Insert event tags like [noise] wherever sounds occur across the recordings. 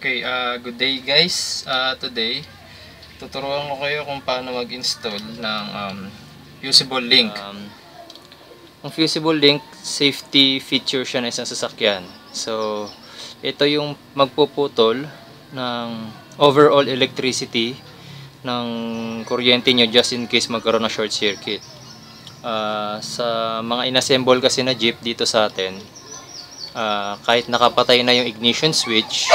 Okay, uh, good day guys. Uh, today, tuturuan ko kayo kung paano mag-install ng um, fusible link. Um, ang fusible link, safety feature siya ng isang sasakyan. So, ito yung magpuputol ng overall electricity ng kuryente nyo just in case magkaroon ng short circuit. Uh, sa mga inassemble kasi na jeep dito sa atin, uh, kahit nakapatay na yung ignition switch,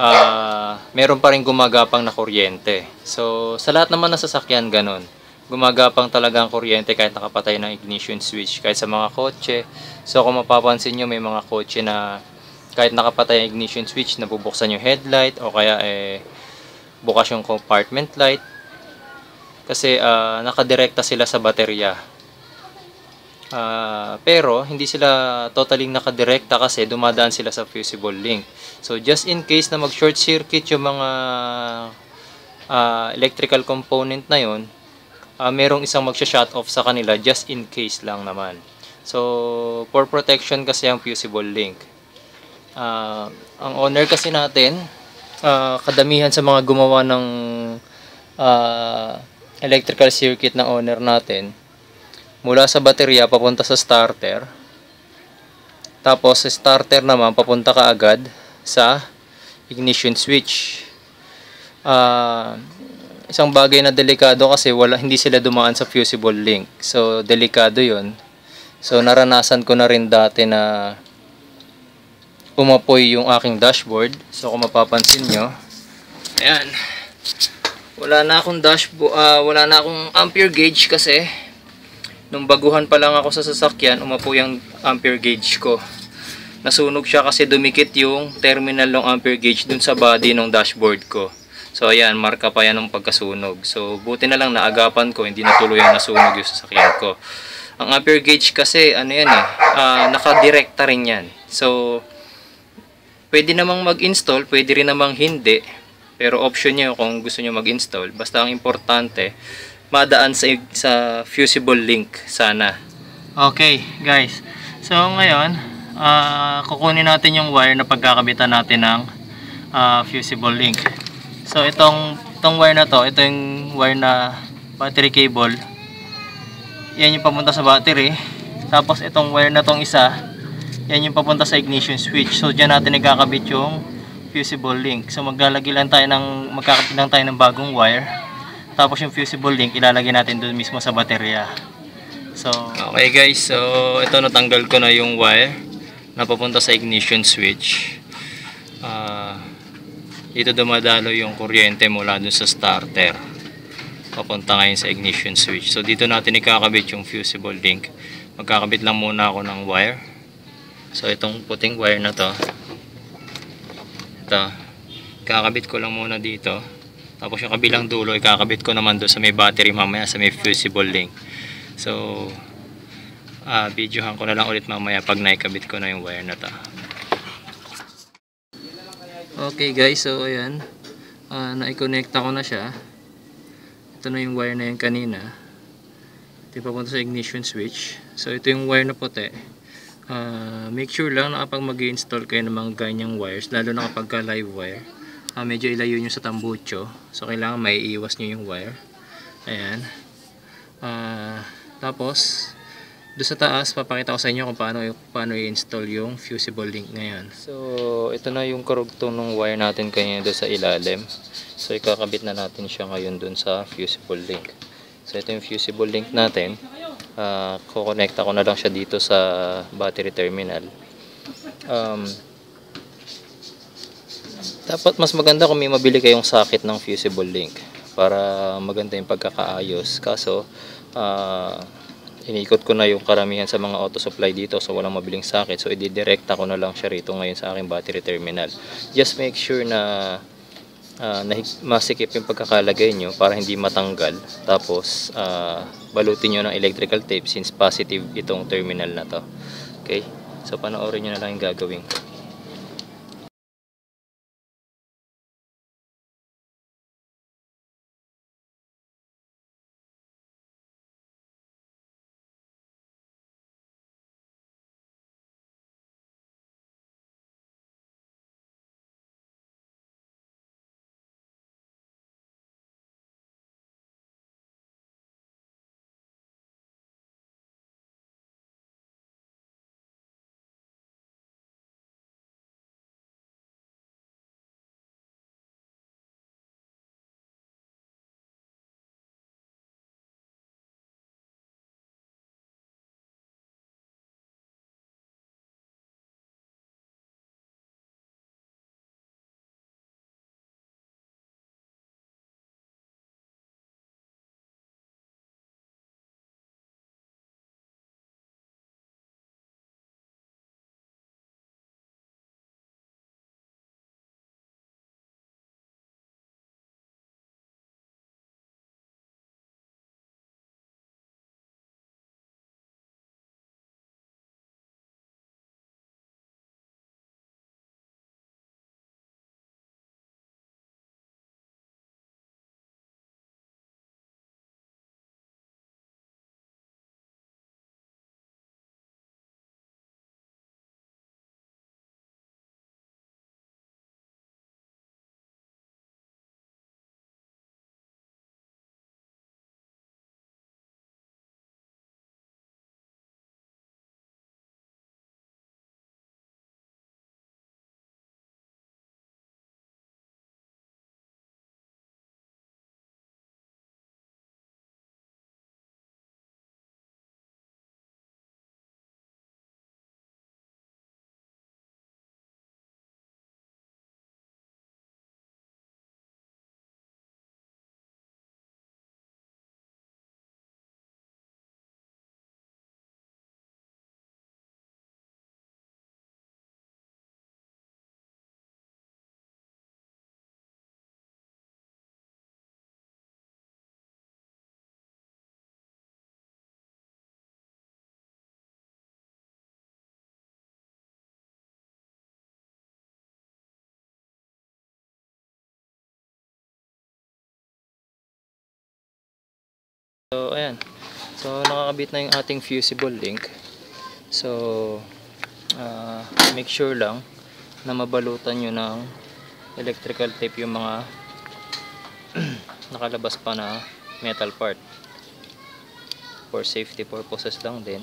uh, meron pa rin gumagapang na kuryente. So, sa lahat naman ng sasakyan, ganun. Gumagapang talaga ang kuryente kahit nakapatay ng ignition switch. Kahit sa mga kotse. So, kung mapapansin nyo, may mga kotse na kahit nakapatay ang ignition switch, nabubuksan yung headlight o kaya eh, bukas yung compartment light. Kasi uh, nakadirekta sila sa baterya. Uh, pero hindi sila totally nakadirekta kasi dumadaan sila sa fusible link. So just in case na mag short circuit yung mga uh, electrical component na yon, uh, merong isang magsha-shut off sa kanila just in case lang naman. So for protection kasi ang fusible link. Uh, ang owner kasi natin, uh, kadamihan sa mga gumawa ng uh, electrical circuit na owner natin, mula sa baterya papunta sa starter. Tapos starter naman papunta ka agad sa ignition switch. Uh, isang bagay na delikado kasi wala hindi sila dumaan sa fusible link. So delikado 'yon. So naranasan ko na rin dati na umapoy yung aking dashboard. So kung mapapansin nyo, ayan. Wala na akong dashboard, uh, wala na akong ampere gauge kasi Nung baguhan pa lang ako sa sasakyan, umapo yung ampere gauge ko. Nasunog siya kasi dumikit yung terminal ng ampere gauge dun sa body ng dashboard ko. So ayan, marka pa yan ng pagkasunog. So buti na lang naagapan ko, hindi natuloy ang nasunog yung sasakyan ko. Ang ampere gauge kasi, ano yan eh, uh, nakadirekta rin yan. So, pwede namang mag-install, pwede rin namang hindi. Pero option nyo kung gusto nyo mag-install. Basta ang importante, madaan sa, sa fusible link sana. Okay, guys. So, ngayon, uh, kukunin natin yung wire na pagkakabitan natin ng uh, fusible link. So, itong, itong wire na to, ito yung wire na battery cable. Yan yung papunta sa battery. Tapos, itong wire na tong isa, yan yung papunta sa ignition switch. So, dyan natin nagkakabit yung fusible link. So, maglalagay lang tayo ng, magkakabit lang tayo ng bagong wire tapos yung fusible link ilalagay natin doon mismo sa baterya. So, okay guys, so ito natanggal ko na yung wire na papunta sa ignition switch. Uh, dito dumadalo yung kuryente mula dun sa starter. Papunta ngayon sa ignition switch. So dito natin ikakabit yung fusible link. Magkakabit lang muna ako ng wire. So itong puting wire na to. Ito. Kakabit ko lang muna dito. Tapos yung kabilang dulo, ikakabit ko naman doon sa may battery mamaya, sa may fusible link. So, uh, videohan ko na lang ulit mamaya pag naikabit ko na yung wire na to. Okay guys, so ayan. Uh, naikonnecta ko na siya. Ito na yung wire na yan kanina. Ito papunta sa ignition switch. So ito yung wire na puti. Uh, make sure lang na kapag mag install kayo ng mga ganyang wires, lalo na kapag live wire uh, medyo ilayo nyo sa tambucho. So kailangan may iwas nyo yung wire. Ayan. Uh, tapos doon sa taas papakita ko sa inyo kung paano, paano i-install yung fusible link ngayon. So ito na yung karugtong ng wire natin kanina doon sa ilalim. So ikakabit na natin siya ngayon doon sa fusible link. So ito yung fusible link natin. Uh, kukonekta ko na lang siya dito sa battery terminal. Um, dapat mas maganda kung may mabili kayong socket ng fusible link para maganda yung pagkakaayos. Kaso, uh, iniikot ko na yung karamihan sa mga auto supply dito so walang mabiling socket. So, ididirekta ko na lang siya rito ngayon sa aking battery terminal. Just make sure na uh, masikip yung pagkakalagay nyo para hindi matanggal. Tapos, uh, balutin nyo ng electrical tape since positive itong terminal na to. Okay? So, panoorin nyo na lang yung gagawin. Ayan. So, nakakabit na yung ating fusible link. So, ah, make sure lang na mabalutan nyo ng electrical tape yung mga [clears throat] nakalabas pa na metal part. For safety purposes lang din.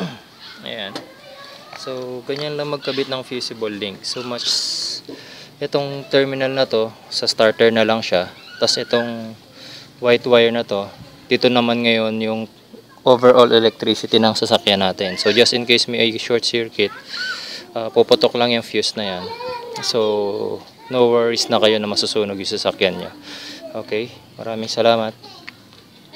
[clears throat] Ayan. So, ganyan lang magkabit ng fusible link. So much, itong terminal na to, sa starter na lang siya. Tapos itong white wire na to, dito naman ngayon yung overall electricity ng sasakyan natin. So just in case may short circuit, uh, puputok lang yung fuse na yan. So, no worries na kayo na masusunog yung sasakyan nyo. Okay, maraming salamat.